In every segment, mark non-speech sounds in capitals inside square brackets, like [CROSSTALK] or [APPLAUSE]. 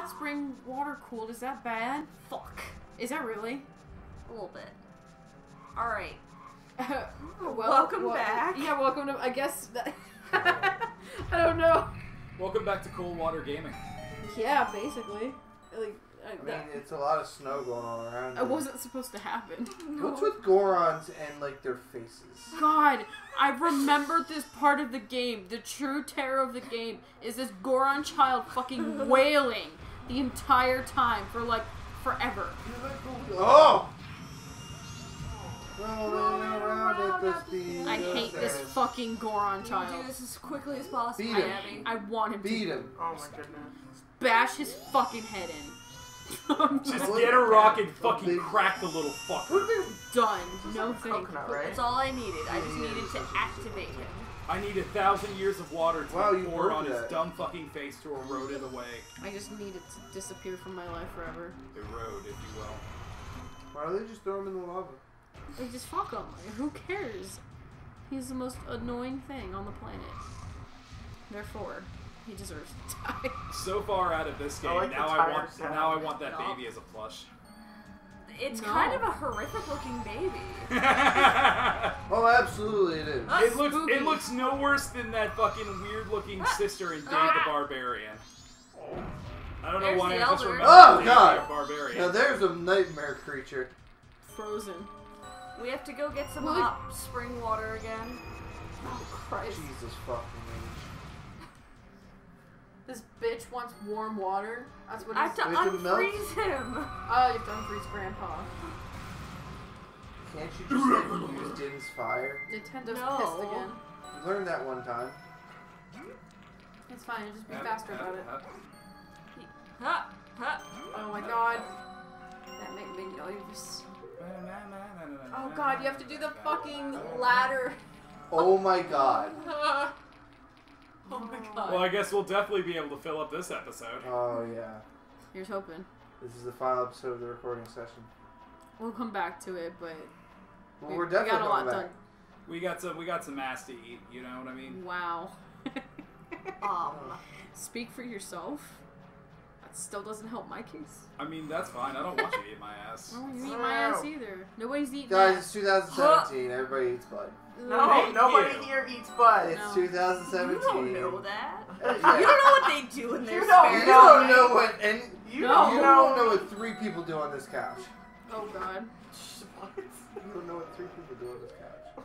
hot spring water cooled. Is that bad? Fuck. Is that really? A little bit. Alright. [LAUGHS] well, Welcome well, back. Yeah, welcome to. I guess that. [LAUGHS] I don't know. Welcome back to Cold Water Gaming. Yeah, basically. Like, I, I mean, that, it's a lot of snow going on around. it wasn't supposed to happen. [LAUGHS] What's with Gorons and like their faces? God, I remembered this part of the game. The true terror of the game is this Goron child fucking wailing the entire time for like forever. Oh! Rolling around at the speed I hate this sound. fucking Goron child. Do this as quickly as possible, Beat him. Abby. I want him Beat to him. Oh my goodness. bash his fucking head in. [LAUGHS] Just get a rock and fucking crack the little fucker. done. No thank Coconut, you. right? That's all I needed. I just needed to activate him. I need a thousand years of water to Wow, pour worked on his dumb fucking face to erode it away. I just need it to disappear from my life forever. Erode, if you will. Why don't they just throw him in the lava? Like, just fuck him. Like, [LAUGHS] who cares? He's the most annoying thing on the planet. Therefore, he deserves to [LAUGHS] die. So far out of this I game, like now I want now I want that baby as a plush. It's No. kind of a horrific looking baby. [LAUGHS] Oh, absolutely it is. That's looks spooky. it looks no worse than that fucking weird looking ah. sister in Dave the ah. Barbarian. I don't know why the I just elder. remember Oh, Dave God. the Barbarian. Now there's a nightmare creature. Frozen. We have to go get some hot spring water again. Oh, Christ. Jesus fucking This bitch wants warm water. That's what I he's... have to have to unfreeze him. Oh, you have to unfreeze Grandpa. Can't you just like, use Din's fire? Nintendo's No. pissed again. You learned that one time. It's fine. Just be faster about it. Ha, ha. Oh my god. That made me nervous. Oh god, you have to do the fucking ladder. Oh my god. [LAUGHS] my god. Well, I guess we'll definitely be able to fill up this episode. Oh yeah. Here's hoping. This is the final episode of the recording session. We'll come back to it, but Well, we, we're we got a lot coming done. We got some we got some ass to eat. You know what I mean? Wow. [LAUGHS] [LAUGHS] Um, Speak for yourself. That still doesn't help my case. I mean that's fine. I don't want you to eat my ass. I don't want you to eat my ass either. Nobody's eating Guys, ass. it's 2017. Everybody eats blood. No, Thank nobody you. here eats butt. It's No. 2017. you don't know that. [LAUGHS] You don't know what they do in their You don't You spare know. don't know what and You No. don't you know. don't know what three people do on this couch. Oh god. You don't know what three people do on this couch.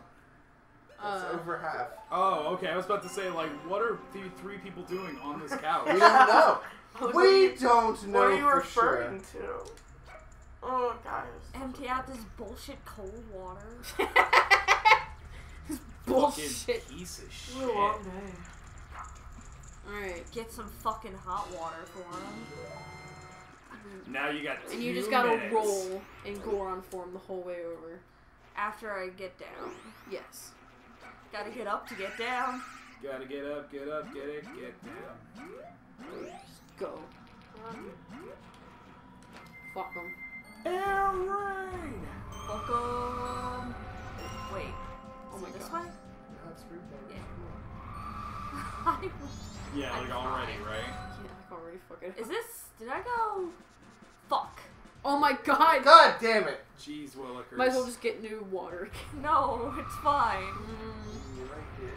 That's Uh, over half. Oh, okay. I was about to say like, what are the three people doing on this couch? [LAUGHS] We don't know. [LAUGHS] We you- don't know What are you for referring sure. to? Oh, guys. Empty out this bullshit cold water. Bullshit. Fucking piece of It's been a long shit. day. Alright. Get some fucking hot water for him. Now you got. And you just gotta minutes. roll in Goron form the whole way over. After I get down. Yes. Gotta get up to get down. Gotta get up, get up, get it, get down. Just go. Fuck them. Air Fuck Welcome. Wait. Oh is my this God. way? That's pretty bad. Yeah, [LAUGHS] like already, right? Yeah, I already fucking. is this? [LAUGHS] Did I go? Fuck. Oh my god! God damn it! Jeez, Willikers. Might as well just get new water. [LAUGHS] No, it's fine. Mm, You're right here.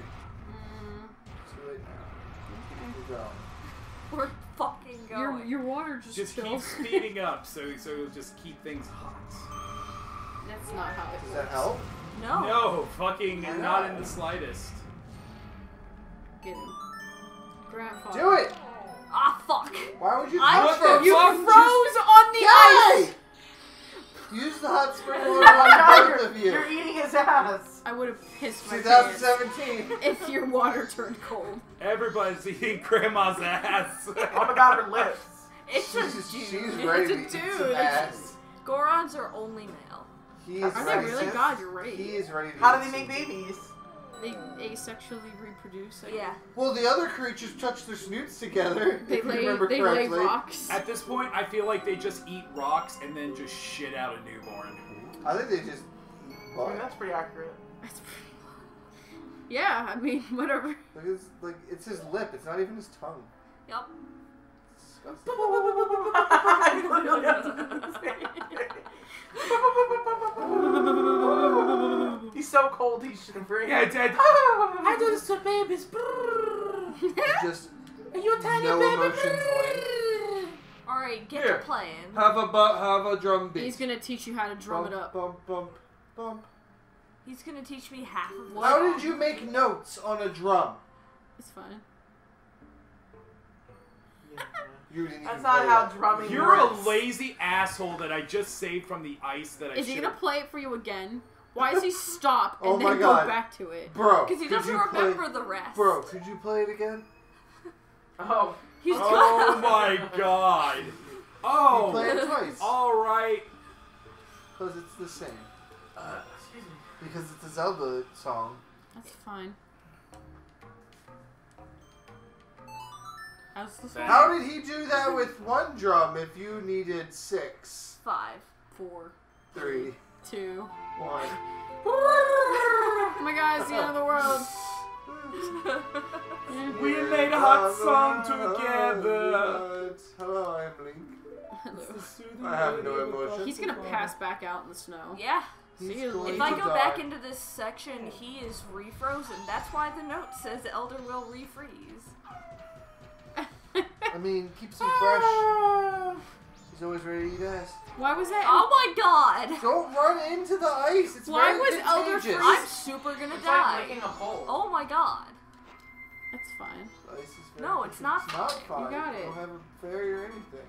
mm, Too late now. okay. Go. We're fucking Your going. your water just, Just keep speeding up, so so you'll just keep things hot. That's not how it Does works. that help? No. No, fucking Why not not? in the slightest. Get him. Grandpa. Do it! Ah, fuck. Why would you I do What that? You fuck? froze on the ice! Use the hot spring [LAUGHS] water on both of you. You're eating his ass. I would have pissed my pants 2017. if your water turned cold. Everybody's eating grandma's ass. Oh my god, her lips. It's a She's, dude. she's It's a to eat dude. some ass. Gorons are only male. He is Are Are they really? Racist? God, you're right. He is ready to How do they make babies? They asexually reproduce. I Yeah. Well, the other creatures touch their snoots together. They if you lay, remember they lay rocks. At this point, I feel like they just eat rocks and then just shit out a newborn. I think they just. I mean, that's pretty accurate. That's pretty- [LAUGHS] yeah, I mean, [LAUGHS] whatever. look, it's like it's his lip. It's not even his tongue. Yep. [LAUGHS] I literally have to do the same thing. He's so cold he's shivering. Yeah, Dad. I do this to babies. [LAUGHS] Just Are you a tiny no baby? emotions. Link. Alright, get Here. to playing. Have a bu- have a drum beat. He's gonna teach you how to drum bump, it up. Bump bump bump. He's gonna teach me half of What? How did you make notes on a drum? It's fine. [LAUGHS] You didn't That's even not play how it. drumming You're a lazy asshole that I just saved from the ice that I Is he gonna play it for you again? Why does he [LAUGHS] stop and Oh my then God. go back to it? Bro, Because he could doesn't you remember play... the rest. Bro, could you play it again? [LAUGHS] Oh. He's Oh my [LAUGHS] god. You Oh. play it twice. All right. Because it's the same. Uh, excuse me. Because it's a Zelda song. That's fine. How did he do that with one drum if you needed six, Five. Four, three, two. one? Oh [LAUGHS] my god, it's the end of the world. [LAUGHS] We made a hot song together. Hello, I'm Link. Hello. I have no emotion. He's gonna pass back out in the snow. Yeah. See you going If I go die. back into this section, he is refrozen. That's why the note says Elder will refreeze. I mean, keeps him fresh. [SIGHS] He's always ready to eat ass. Why was that? Oh my god! Don't run into the ice. It's Why very was Elder contagious. I'm super gonna It's die. like licking a hole. Oh my god. That's fine. Ice is very No, it's not It's not fine. fine. You got We it. don't have a fairy or anything.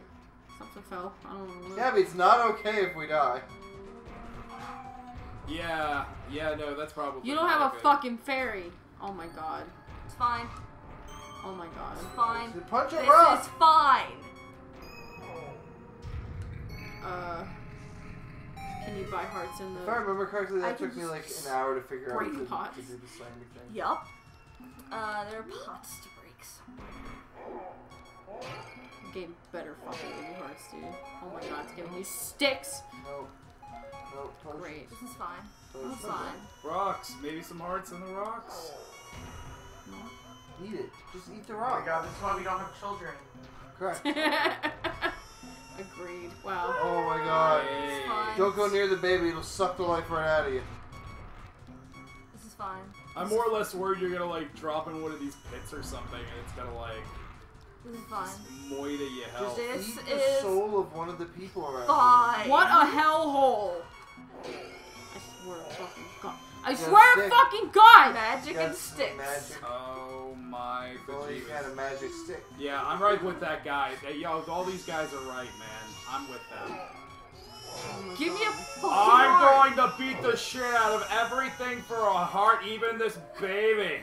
Something fell. I don't know. Yeah, but it's not okay if we die. Yeah. Yeah. No, that's probably. You don't not have a good. fucking fairy. Oh my god. It's fine. Oh my god. It's fine. So punch a This rock. is fine. Uh. Can you buy hearts in the? If I remember correctly, that I took me like an hour to figure out break to, pots. to do the slimy thing. Yup. Uh, there are pots to break. Game better fucking give me hearts, dude. Oh my god, it's giving me sticks. No. No. Potion. Great. This is fine. Potion. It's fine. Rocks. Maybe some hearts in the rocks. Eat it. Just eat the Oh my god, this is why we don't have children. Correct. [LAUGHS] Agreed. Wow. Oh my god. Hey. fine. Don't go near the baby. It'll suck the life right out of you. This is fine. I'm more or less worried you're gonna like drop in one of these pits or something, and it's gonna like This is fine. moita you hell. This Eat is the soul of one of the people around fine. What a hellhole! I swear to fucking god. I Yeah, swear to fucking god! Magic you. and sticks. magic. Oh my If only you had a magic stick. Yeah, I'm right with that guy. That- Yo, all these guys are right, man. I'm with them. Give me a fucking I'm heart. going to beat the shit out of everything for a heart, even this baby.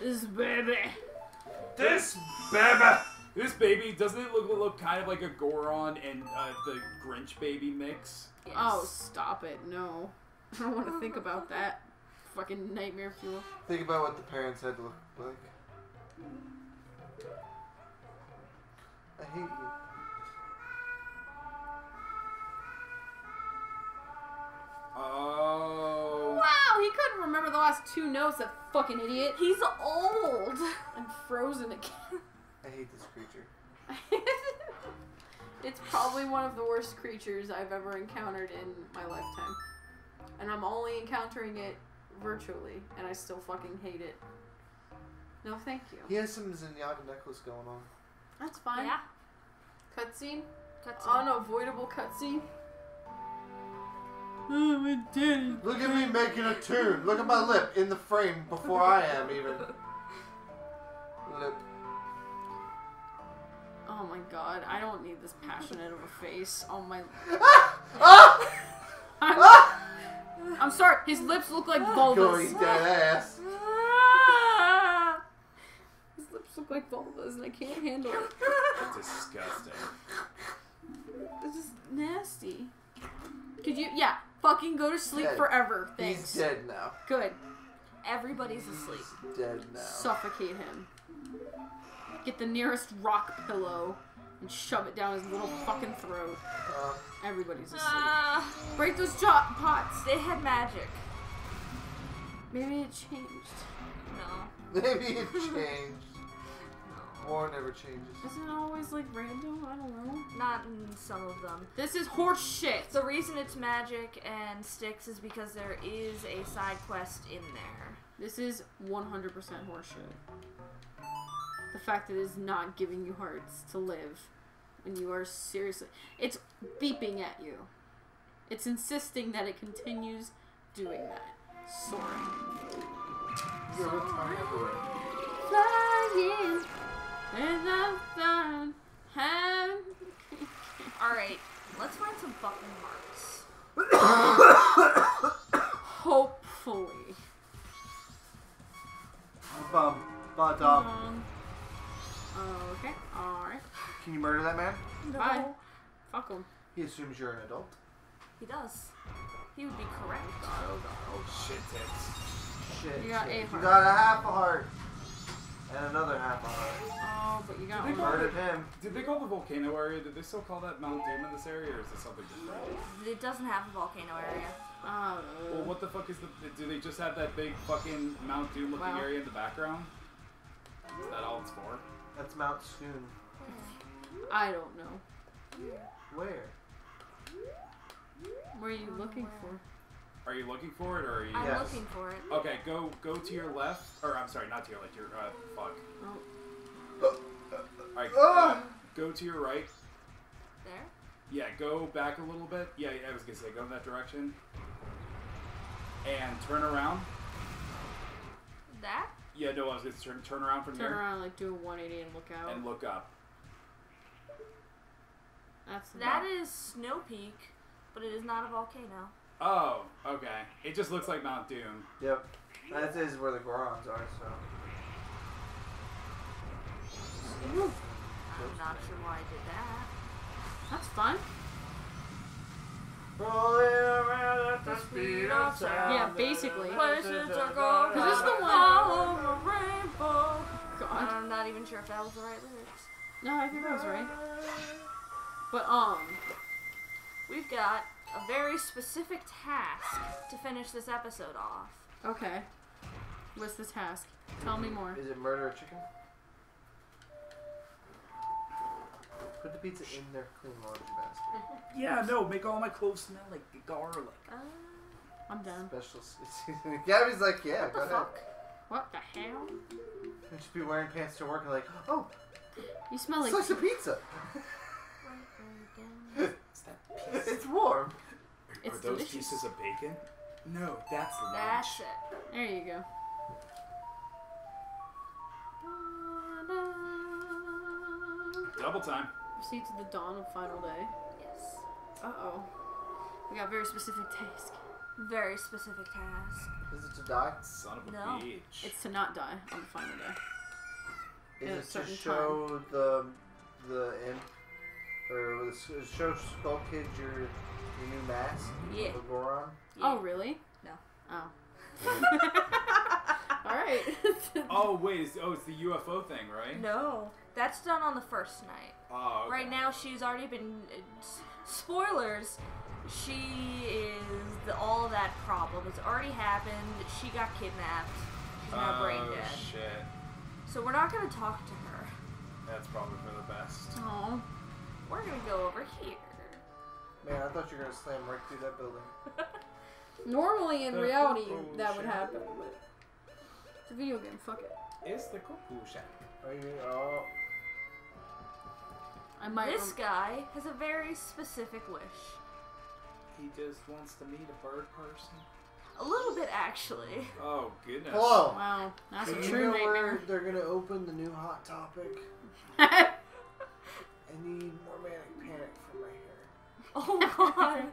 This baby. This baby. This baby doesn't it look look kind of like a Goron and uh, the Grinch baby mix? Yes. Oh, stop it. No. [LAUGHS] I don't want to think about that. Fucking nightmare fuel. Think about what the parents had to look like. I hate you. Oh. Wow, he couldn't remember the last two notes, that fucking idiot. He's old. I'm frozen again. I hate this creature. [LAUGHS] it's probably one of the worst creatures I've ever encountered in my lifetime. And I'm only encountering it virtually, and I still fucking hate it. No, thank you. He has some Zenyatta necklace going on. That's fine. Yeah. Cutscene? Cutscene. Unavoidable cutscene? Oh, my daddy. Look at me making a tune. Look at my lip in the frame before I am even. Lip. Oh my god, I don't need this passionate of a face on my. ah! I'm, Ah! I'm sorry, his lips look like Go vulvas. eat that ass. His lips look like vulvas, and I can't handle it. Disgusting. This is nasty. Could you, yeah, fucking go to sleep Dead. forever. He's Thanks. dead now. Good. Everybody's asleep. He's dead now. Suffocate him. Get the nearest rock pillow and shove it down his little fucking throat. Uh, Everybody's asleep. Ah, Break those jo- pots. they had magic. Maybe it changed. No. [LAUGHS] maybe it changed. War never changes. Isn't it always like random? I don't know. Not in some of them. This is horse shit. The reason it's magic and sticks is because there is a side quest in there. This is 100% horseshit. The fact that it's not giving you hearts to live when you are seriously. It's beeping at you. It's insisting that it continues doing that. Soaring. You're with my. Flying without fun. Have- Alright, let's find some fucking marks. Hopefully. Bum. But, um, Um, okay, alright. can you murder that man? No. Bye. Fuck him. He assumes you're an adult. He does. He would be correct. Oh shit tits. Shit. You got shit. a You got a half a heart. And another half a heart. Oh, but you got Did one. they call Murdered him. Did they call the volcano area? Did they still call that Mount Doom in this area, or is it something different? It doesn't have a volcano area. Uh, Well, what the fuck is the? Do they just have that big fucking Mount Doom looking Wow. area in the background? Is that all it's for? That's Mount Scoon. I don't know. Where? Where are you looking for? Are you looking for it, or are you? I'm Yes. looking for it. Okay, go go to your left, or I'm sorry, not to your left. Your uh, fuck. Oh, All right, Ah! uh, go to your right. There? Yeah, go back a little bit. Yeah, I was gonna say go in that direction. And turn around. That? Yeah, no, I was gonna turn turn around from there. turn around, like do a 180 and look out. and look up. That's That is Snow Peak, but it is not a volcano. Oh, okay. It just looks like Mount Doom. Yep. That is where the Gorons are, so. I'm not sure why I did that. That's fun. Rolling around at the speed of sound. Yeah, basically. Places are going Cause this is the one- all over rainbow. God. I'm not even sure if that was the right lyrics. No, I think that was right. But um, We've got a very specific task to finish this episode off. okay. What's the task? Tell me more. Is it murder a chicken? Put the pizza in their clean laundry basket. [LAUGHS] Yeah, no, make all my clothes smell like garlic. Uh, I'm done. Special seasoning. [LAUGHS] Gabby's like, yeah, what go the ahead. fuck? What the hell? And she'd be wearing pants to work and like, oh, You smell like slice of pizza. Right [LAUGHS] that piece? it's warm. It's Are those delicious. pieces of bacon? No, that's lunch. That's it. There you go. Double time. Proceed to the dawn of final day. Yes. Uh oh. We got very specific task. Very specific task. Is it to die? Son of a No. bitch. It's to not die on the final day. Is In it to certain show the the imp or was it show Skull Kid your your new mask? Yeah. The Goron. Oh really? No. Oh. [LAUGHS] All right. [LAUGHS] oh wait, it's, oh it's the UFO thing, right? No. That's done on the first night. Oh, okay. Right now, she's already been. uh, Spoilers. She is the, all of that problem. It's already happened. She got kidnapped. She's now brain Oh, dead. shit. So we're not gonna talk to her. That's probably for the best. oh. We're gonna go over here. Man, I thought you were gonna slam right through that building. [LAUGHS] Normally in The reality cuckoo that would shack. happen, but it's a video game. Fuck it. It's the cuckoo shack. Are you? Oh, I might. This rem- guy has a very specific wish. He just wants to meet a bird person. A little bit, actually. Oh goodness. hello. Wow, that's a Do you true know where they're gonna open the new hot topic? [LAUGHS] I need more manic panic for my hair. [LAUGHS] Oh god. [LAUGHS]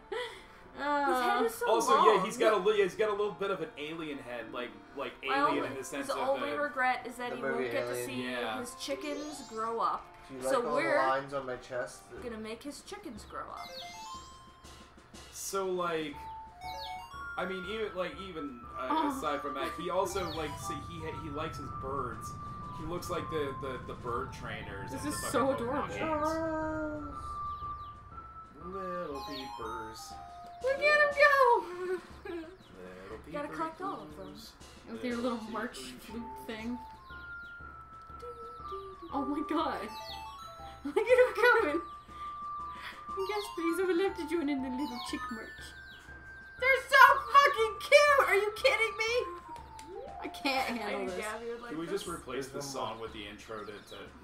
His head is so Also, long. yeah, he's got a li- he's got a little bit of an alien head, like like alien only- in the sense his of only the. regret is that he won't movie get to see Yeah. his chickens grow up. Do you like So all we're- the lines on my chest? that- Gonna make his chickens grow up. So like, I mean, even like even uh, Oh. aside from that, he also like see, he he likes his birds. He looks like the the, the bird trainers. This is the so adorable. games. Charles. Little peepers. Look at him go! Little [LAUGHS] Gotta collect all of them. with your little march flute thing. Oh my god. [LAUGHS] Look at him coming. Yes, please, I would love to join in the little chick merch. They're so fucking cute! Are you kidding me? I can't handle knew this. Gabby would like Can we this. just replace There's this song with the intro to, to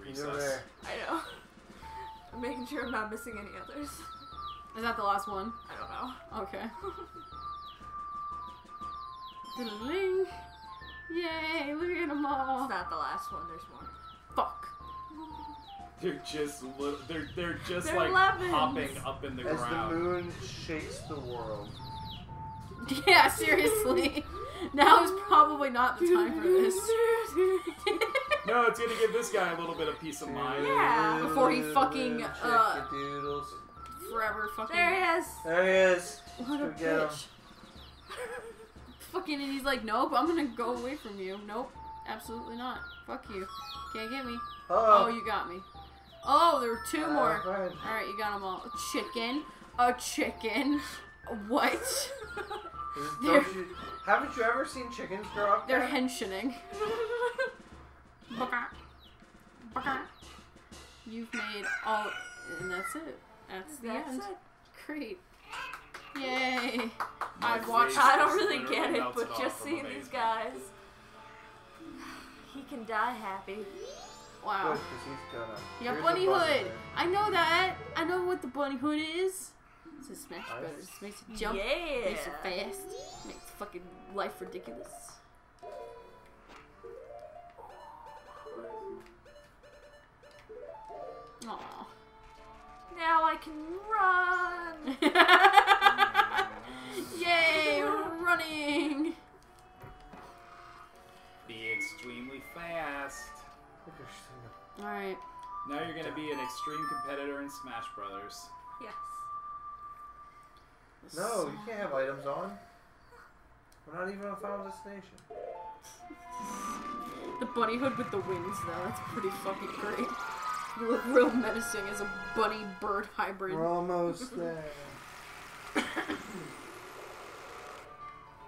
You're recess? I know. I'm making sure I'm not missing any others. Is that the last one? I don't know. Okay. Diddling. Yay, look at them all. It's not the last one. There's more. Fuck. They're just they're they're just They're like lemons. hopping up in the As the ground. moon shakes the world. [LAUGHS] Yeah, seriously. [LAUGHS] Now is probably not the time for this. [LAUGHS] No, it's gonna give this guy a little bit of peace of mind. Yeah. Before he fucking, uh, the doodles. Forever fucking. there he is. There he is. What a Go get him. bitch. Fucking, and he's like, nope, I'm gonna go away from you. Nope, absolutely not. Fuck you. Can't get me. Oh, Oh, you got me. Oh, there were two uh, more. fine. Alright, you got them all. A chicken. A chicken. [LAUGHS] What? Is- [LAUGHS] Don't you, haven't you ever seen chickens grow up? They're yet? hensioning. Baka. Baka. You've made all. And that's it. That's the That's end. it. Great. Yay. My I've watched- I don't really get it, but off just from seeing these guys, [SIGHS] he can die happy. Wow. Good, 'cause he's gonna. Yeah, Here's bunny hood. there. I know that. I know what the bunny hood is. It's a Smash Nice. Brothers. Makes it jump. Yeah. Makes it fast. Makes fucking life ridiculous. Aww. Now I can run. [LAUGHS] Yay, running! Be extremely fast. Alright. Now you're gonna be an extreme competitor in Smash Brothers. Yes. No, you can't have items on. We're not even on Final Destination. The bunny hood with the wings, though, that's pretty fucking great. You look real menacing as a bunny bird hybrid. We're almost there. [COUGHS]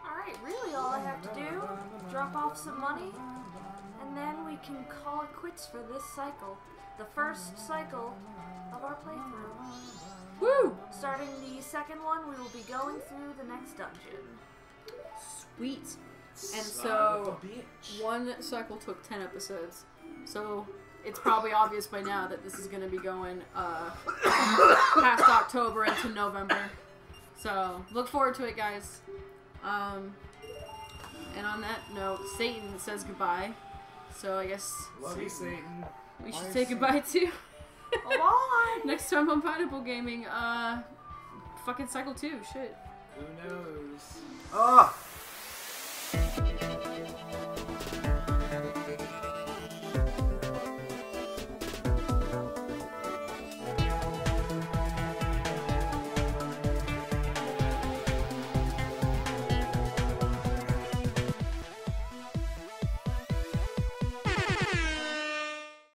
Alright, really all I have to do, drop off some money, and then we can call it quits for this cycle. The first cycle of our playthrough. Woo! Starting the second one, we will be going through the next dungeon. Sweet. And Son so- of a bitch. One cycle took 10 episodes. So it's probably obvious by now that this is going to be going uh, [COUGHS] past October into November. So look forward to it, guys. Um, and on that note, Satan says goodbye. So I guess Love you, Satan. we should Bye, say goodbye too. [LAUGHS] Bye! [LAUGHS] Next time on Pineapple Gaming, uh, fucking cycle two. Shit. Who knows? Ah!